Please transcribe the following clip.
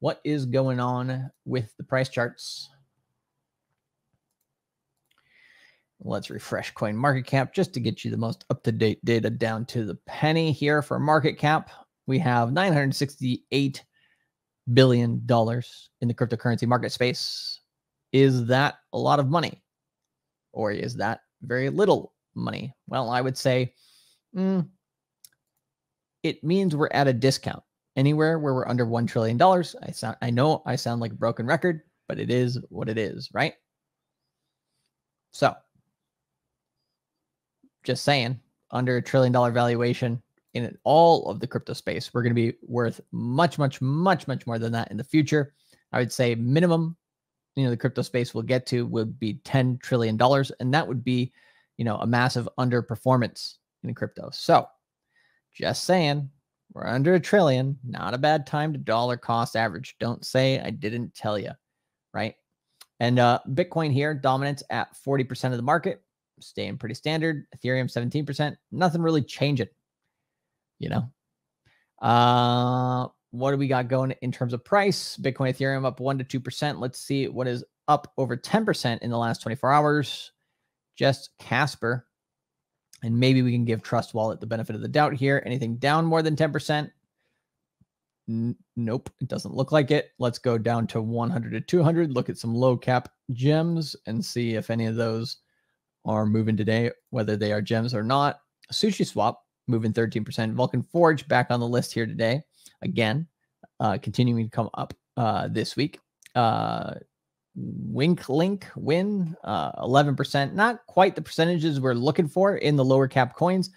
what is going on with the price charts? Let's refresh coin market cap just to get you the most up to date data down to the penny here for market cap. We have 968 billion dollars in the cryptocurrency market space. Is that a lot of money? Or is that very little money? Well, I would say mm, it means we're at a discount. Anywhere where we're under $1 trillion, I sound I know I sound like a broken record, but it is what it is, right? So just saying, under a trillion dollar valuation in all of the crypto space, we're going to be worth much, much, much, much more than that in the future. I would say minimum, you know, the crypto space we'll get to would be $10 trillion. And that would be, you know, a massive underperformance in crypto. So just saying, we're under a trillion. Not a bad time to dollar cost average. Don't say I didn't tell you, right? And uh, Bitcoin here dominance at 40% of the market staying pretty standard. Ethereum 17%, nothing really changing. You know. Uh what do we got going in terms of price? Bitcoin Ethereum up 1 to 2%. Let's see what is up over 10% in the last 24 hours. Just Casper. And maybe we can give Trust Wallet the benefit of the doubt here. Anything down more than 10%? N- nope, it doesn't look like it. Let's go down to 100 to 200. Look at some low cap gems and see if any of those are moving today, whether they are gems or not. Sushi Swap moving 13%. Vulcan Forge back on the list here today. Again, uh, continuing to come up uh, this week. Uh, Wink Link win uh, 11%. Not quite the percentages we're looking for in the lower cap coins,